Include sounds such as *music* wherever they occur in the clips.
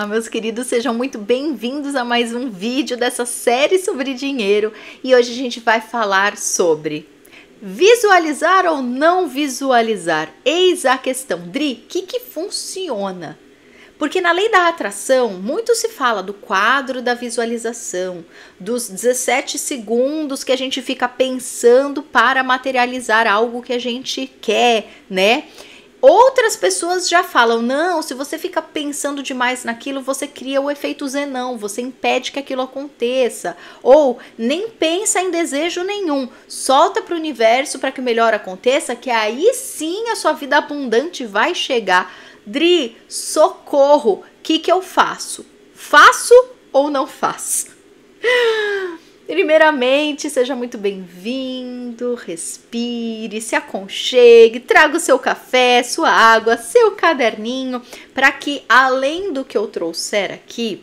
Olá, meus queridos, sejam muito bem-vindos a mais um vídeo dessa série sobre dinheiro e hoje a gente vai falar sobre visualizar ou não visualizar. Eis a questão, Dri, o que, que funciona? Porque na lei da atração, muito se fala do quadro da visualização, dos 17 segundos que a gente fica pensando para materializar algo que a gente quer, né? Outras pessoas já falam: não, se você fica pensando demais naquilo, você cria o efeito zenão, você impede que aquilo aconteça. Ou nem pensa em desejo nenhum, solta para o universo para que o melhor aconteça, que aí sim a sua vida abundante vai chegar. Dri, socorro, o que, que eu faço? Faço ou não faço? Primeiramente, seja muito bem-vindo, respire, se aconchegue, traga o seu café, sua água, seu caderninho, para que além do que eu trouxer aqui,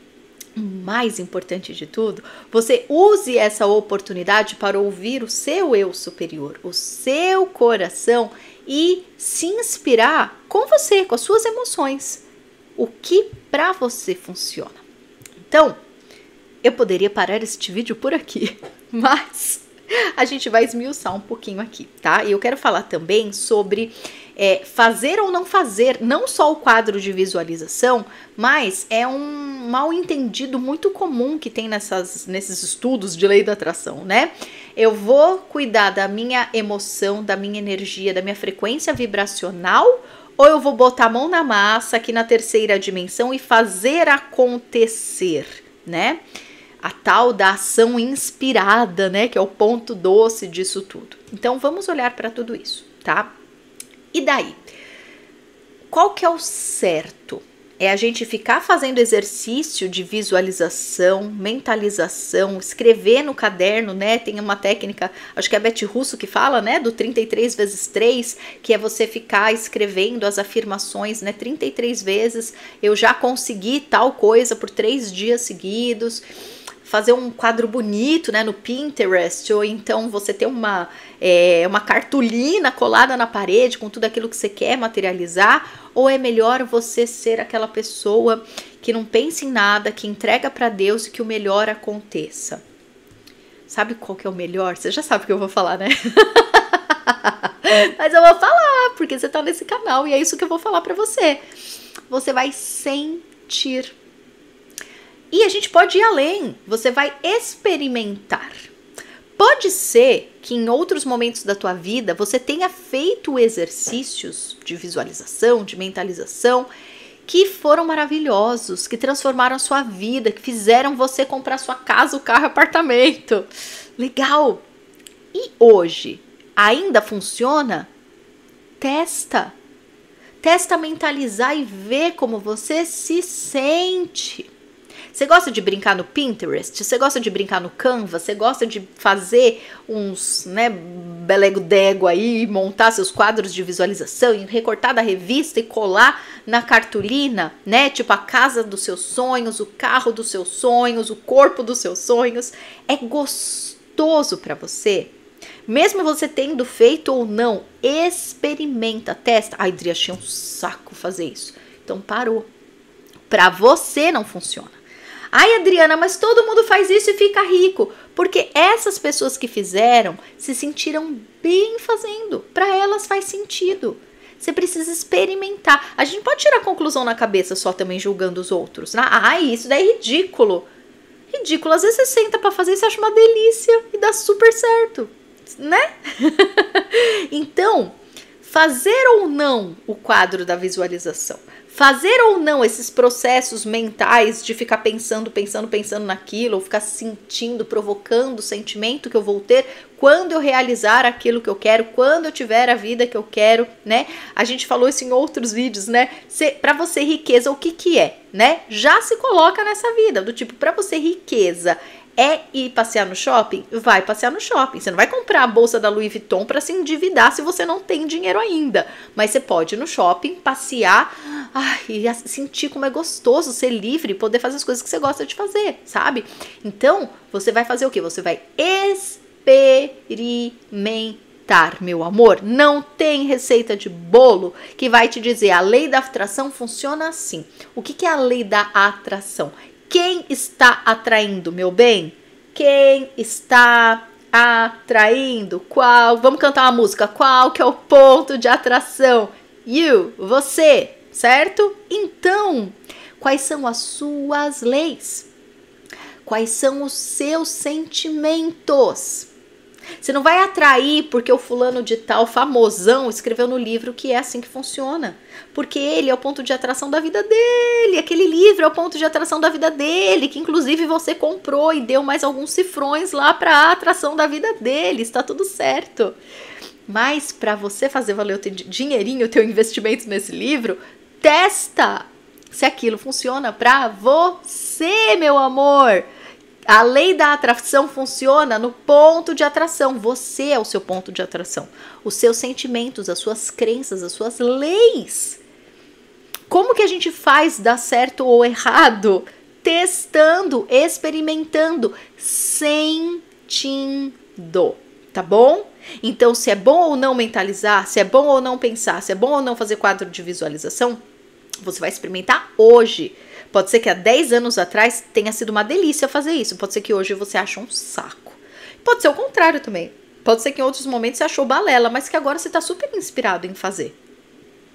o mais importante de tudo, você use essa oportunidade para ouvir o seu eu superior, o seu coração e se inspirar com você, com as suas emoções. O que para você funciona. Então, eu poderia parar este vídeo por aqui, *laughs* mas a gente vai esmiuçar um pouquinho aqui, tá? E eu quero falar também sobre é, fazer ou não fazer, não só o quadro de visualização, mas é um mal entendido muito comum que tem nessas, nesses estudos de lei da atração, né? Eu vou cuidar da minha emoção, da minha energia, da minha frequência vibracional, ou eu vou botar a mão na massa aqui na terceira dimensão e fazer acontecer, né? A tal da ação inspirada, né? Que é o ponto doce disso tudo. Então vamos olhar para tudo isso, tá? E daí? Qual que é o certo? É a gente ficar fazendo exercício de visualização, mentalização, escrever no caderno, né? Tem uma técnica, acho que é a Beth Russo que fala, né? Do 33 vezes 3, que é você ficar escrevendo as afirmações, né? 33 vezes. Eu já consegui tal coisa por três dias seguidos fazer um quadro bonito né, no Pinterest, ou então você ter uma, é, uma cartolina colada na parede com tudo aquilo que você quer materializar, ou é melhor você ser aquela pessoa que não pensa em nada, que entrega para Deus e que o melhor aconteça. Sabe qual que é o melhor? Você já sabe o que eu vou falar, né? *laughs* Mas eu vou falar, porque você tá nesse canal e é isso que eu vou falar para você. Você vai sentir e a gente pode ir além, você vai experimentar. Pode ser que em outros momentos da tua vida você tenha feito exercícios de visualização, de mentalização, que foram maravilhosos, que transformaram a sua vida, que fizeram você comprar sua casa, o carro, apartamento. Legal. E hoje ainda funciona? Testa. Testa mentalizar e ver como você se sente. Você gosta de brincar no Pinterest? Você gosta de brincar no Canva? Você gosta de fazer uns, né, belego dego aí, montar seus quadros de visualização e recortar da revista e colar na cartolina, né? Tipo a casa dos seus sonhos, o carro dos seus sonhos, o corpo dos seus sonhos. É gostoso para você? Mesmo você tendo feito ou não, experimenta, testa. Ai, Dri, achei um saco fazer isso. Então parou. Para você não funciona. Ai, Adriana, mas todo mundo faz isso e fica rico. Porque essas pessoas que fizeram se sentiram bem fazendo. Para elas faz sentido. Você precisa experimentar. A gente pode tirar conclusão na cabeça só também julgando os outros. Né? Ai, isso daí é ridículo. Ridículo. Às vezes você senta para fazer e você acha uma delícia e dá super certo, né? *laughs* então, fazer ou não o quadro da visualização fazer ou não esses processos mentais de ficar pensando, pensando, pensando naquilo, ou ficar sentindo, provocando o sentimento que eu vou ter quando eu realizar aquilo que eu quero, quando eu tiver a vida que eu quero, né? A gente falou isso em outros vídeos, né? Para você riqueza, o que que é, né? Já se coloca nessa vida do tipo, para você riqueza é ir passear no shopping? Vai passear no shopping. Você não vai comprar a bolsa da Louis Vuitton para se endividar se você não tem dinheiro ainda. Mas você pode ir no shopping, passear ai, e sentir como é gostoso ser livre, poder fazer as coisas que você gosta de fazer, sabe? Então, você vai fazer o que? Você vai experimentar, meu amor. Não tem receita de bolo que vai te dizer a lei da atração funciona assim. O que, que é a lei da atração? Quem está atraindo, meu bem? Quem está atraindo? Qual? Vamos cantar uma música. Qual que é o ponto de atração? You, você, certo? Então, quais são as suas leis? Quais são os seus sentimentos? Você não vai atrair porque o fulano de tal famosão escreveu no livro que é assim que funciona. Porque ele é o ponto de atração da vida dele. Aquele livro é o ponto de atração da vida dele, que inclusive você comprou e deu mais alguns cifrões lá para a atração da vida dele. Está tudo certo. Mas para você fazer valer o teu dinheirinho, o teu investimento nesse livro, testa se aquilo funciona para você, meu amor. A lei da atração funciona no ponto de atração. Você é o seu ponto de atração. Os seus sentimentos, as suas crenças, as suas leis. Como que a gente faz dar certo ou errado? Testando, experimentando, sentindo, tá bom? Então, se é bom ou não mentalizar, se é bom ou não pensar, se é bom ou não fazer quadro de visualização, você vai experimentar hoje. Pode ser que há 10 anos atrás tenha sido uma delícia fazer isso. Pode ser que hoje você ache um saco. Pode ser o contrário também. Pode ser que em outros momentos você achou balela, mas que agora você está super inspirado em fazer.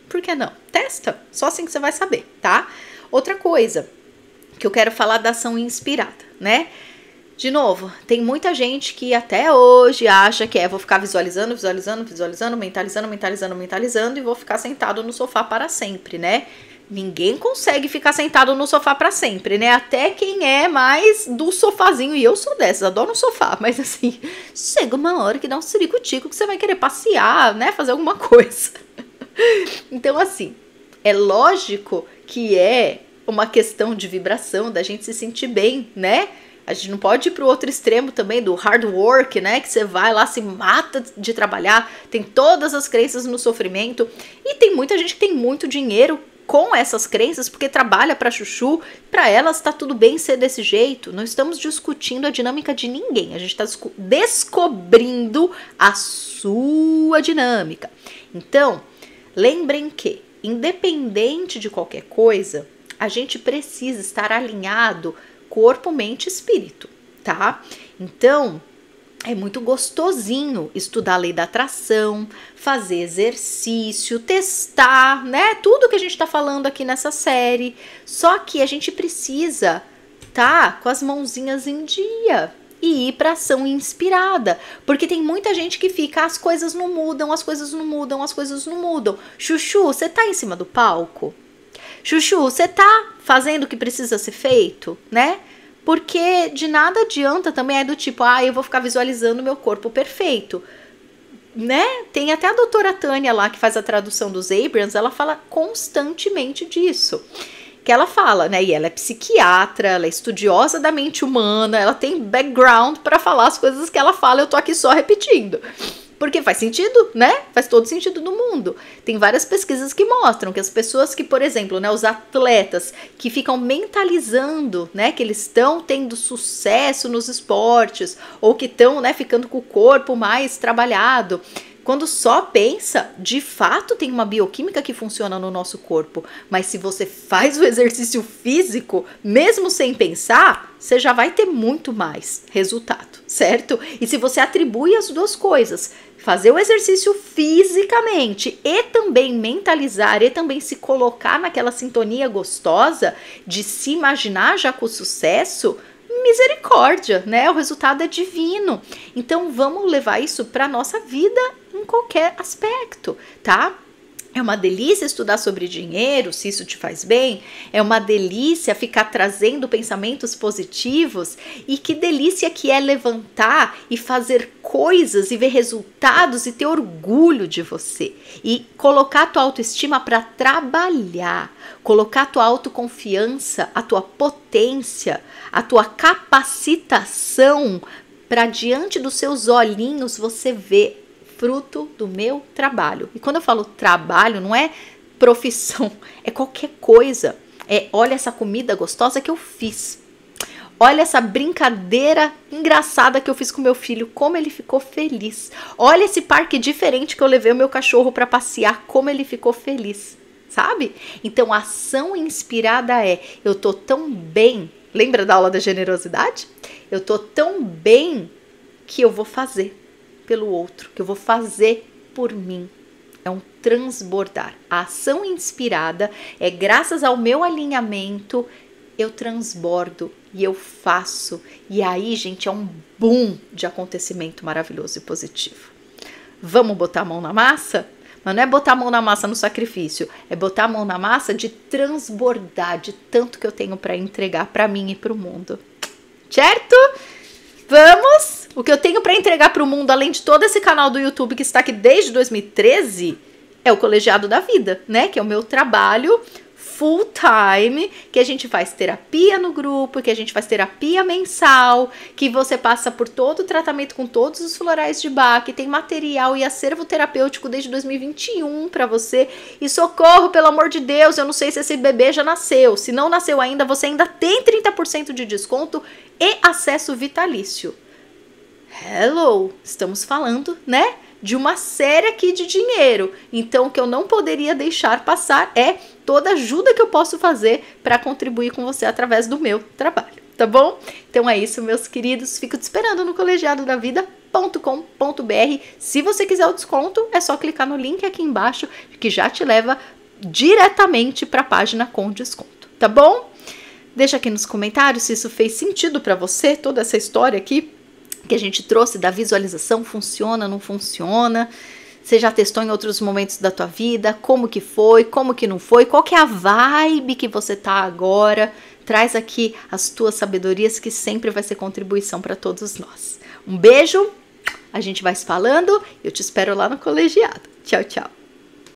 Por que não? Testa. Só assim que você vai saber, tá? Outra coisa que eu quero falar da ação inspirada, né? De novo, tem muita gente que até hoje acha que é vou ficar visualizando, visualizando, visualizando, mentalizando, mentalizando, mentalizando e vou ficar sentado no sofá para sempre, né? Ninguém consegue ficar sentado no sofá para sempre, né? Até quem é mais do sofazinho. E eu sou dessas, adoro um sofá. *laughs* Mas assim, chega uma hora que dá um ciricutico que você vai querer passear, né? Fazer alguma *laughs* coisa. então, assim, é lógico que é uma questão de vibração, da gente se sentir bem, né? A gente não pode ir para o outro extremo também do hard work, né? Que você vai lá, se mata de trabalhar, tem todas as crenças no sofrimento. E tem muita gente que tem muito dinheiro com essas crenças porque trabalha para chuchu, para elas está tudo bem ser desse jeito. Não estamos discutindo a dinâmica de ninguém, a gente está descobrindo a sua dinâmica. Então, lembrem que, independente de qualquer coisa, a gente precisa estar alinhado corpo, mente e espírito, tá? Então, é muito gostosinho estudar a lei da atração, fazer exercício, testar, né? Tudo que a gente está falando aqui nessa série. Só que a gente precisa tá com as mãozinhas em dia e ir para ação inspirada, porque tem muita gente que fica as coisas não mudam, as coisas não mudam, as coisas não mudam. Chuchu, você tá em cima do palco? Chuchu, você tá fazendo o que precisa ser feito, né? Porque de nada adianta também é do tipo, ah, eu vou ficar visualizando meu corpo perfeito. Né? Tem até a doutora Tânia lá que faz a tradução dos Abrams, ela fala constantemente disso. Que ela fala, né? E ela é psiquiatra, ela é estudiosa da mente humana, ela tem background para falar as coisas que ela fala, eu tô aqui só repetindo. Porque faz sentido, né? Faz todo sentido do mundo. Tem várias pesquisas que mostram que as pessoas que, por exemplo, né, os atletas que ficam mentalizando, né, que eles estão tendo sucesso nos esportes ou que estão, né, ficando com o corpo mais trabalhado, quando só pensa, de fato tem uma bioquímica que funciona no nosso corpo, mas se você faz o exercício físico, mesmo sem pensar, você já vai ter muito mais resultado, certo? E se você atribui as duas coisas, fazer o exercício fisicamente e também mentalizar e também se colocar naquela sintonia gostosa de se imaginar já com sucesso, misericórdia, né? O resultado é divino. Então vamos levar isso para nossa vida em qualquer aspecto, tá? É uma delícia estudar sobre dinheiro, se isso te faz bem. É uma delícia ficar trazendo pensamentos positivos. E que delícia que é levantar e fazer coisas e ver resultados e ter orgulho de você. E colocar a tua autoestima para trabalhar. Colocar a tua autoconfiança, a tua potência, a tua capacitação para diante dos seus olhinhos você ver fruto do meu trabalho. E quando eu falo trabalho, não é profissão, *laughs* é qualquer coisa. É, olha essa comida gostosa que eu fiz. Olha essa brincadeira engraçada que eu fiz com meu filho, como ele ficou feliz. Olha esse parque diferente que eu levei o meu cachorro para passear, como ele ficou feliz, sabe? Então, a ação inspirada é: eu tô tão bem. Lembra da aula da generosidade? Eu tô tão bem que eu vou fazer pelo outro, que eu vou fazer por mim. É um transbordar. A ação inspirada é graças ao meu alinhamento, eu transbordo e eu faço. E aí, gente, é um boom de acontecimento maravilhoso e positivo. Vamos botar a mão na massa? Mas não é botar a mão na massa no sacrifício, é botar a mão na massa de transbordar de tanto que eu tenho para entregar para mim e para o mundo. Certo? Vamos! O que eu tenho para entregar para o mundo, além de todo esse canal do YouTube que está aqui desde 2013, é o Colegiado da Vida, né? Que é o meu trabalho full time, que a gente faz terapia no grupo, que a gente faz terapia mensal, que você passa por todo o tratamento com todos os florais de Bach, tem material e acervo terapêutico desde 2021 para você. E socorro, pelo amor de Deus, eu não sei se esse bebê já nasceu. Se não nasceu ainda, você ainda tem 30% de desconto e acesso vitalício. Hello, estamos falando, né? De uma série aqui de dinheiro. Então, o que eu não poderia deixar passar é toda ajuda que eu posso fazer para contribuir com você através do meu trabalho, tá bom? Então é isso, meus queridos. Fico te esperando no colegiadodavida.com.br. Se você quiser o desconto, é só clicar no link aqui embaixo que já te leva diretamente para a página com desconto, tá bom? Deixa aqui nos comentários se isso fez sentido para você, toda essa história aqui que a gente trouxe da visualização, funciona, não funciona. Você já testou em outros momentos da tua vida? Como que foi? Como que não foi? Qual que é a vibe que você tá agora? Traz aqui as tuas sabedorias que sempre vai ser contribuição para todos nós. Um beijo. A gente vai se falando. Eu te espero lá no colegiado. Tchau, tchau.